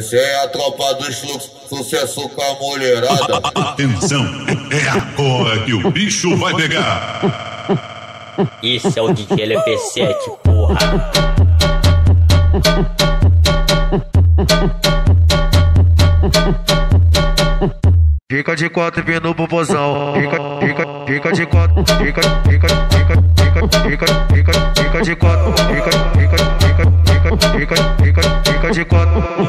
Essa é a tropa dos fluxos, sucesso com a mulherada. Atenção, é agora que o bicho vai pegar. Esse é o DJ LP7, porra. Fica de quatro e no popozão. Fica, fica, fica de quatro. Fica, fica, fica, fica, fica, fica, fica de quatro. Fica, fica, fica, fica, fica, fica, fica de quatro.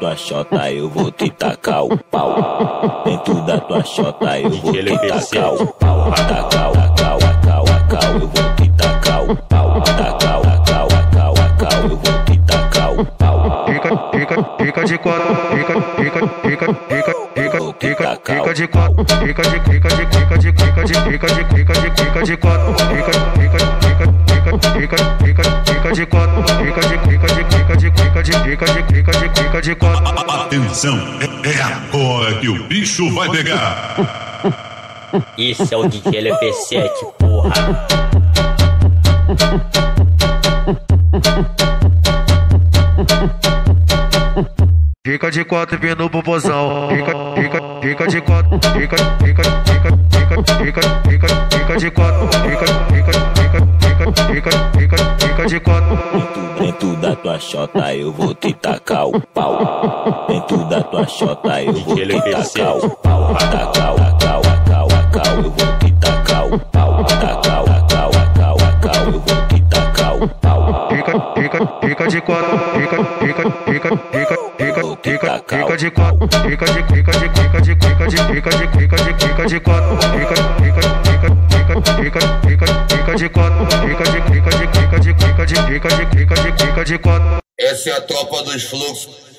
Tua chota eu vou te tacar o pau. Dentro da tua chota eu vou te tacar o pau. Tacar, tacar, tacar, tacar, eu vou te tacar o pau. Tacar, tacar, tacar, tacar, eu vou te tacar o pau. Fica, fica, fica de quatro. Fica, fica, fica, fica, fica, fica, fica de quatro. Fica de, fica de, fica de, fica de, fica de, fica de, fica de quatro. Fica, fica, fica, fica, fica, fica, fica de quatro. Fica de, fica de, fica de, fica de, fica de, fica de, fica de quatro. Atenção, é, é agora que o bicho vai pegar. Esse é o DJ LP7, porra. Fica de quatro e no popozão. Fica, fica, fica de quatro. Fica, fica, fica, fica, fica, fica, fica de quatro. Fica, fica, fica, de quatro. Dentro da tua chota eu vou te tacar o pau. Dentro da tua chota eu vou te tacar o pau. Tacar, tacar, tacar, tacar, eu vou te tacar o pau. Tacar, tacar, tacar, tacar, eu vou te tacar o pau. Fica, fica, fica de quatro. Fica, fica, fica, fica, fica, fica, fica de quatro. Fica de, fica de, fica de, fica de, fica de, fica de, fica de quatro. Fica, fica, Essa é a tropa dos fluxos,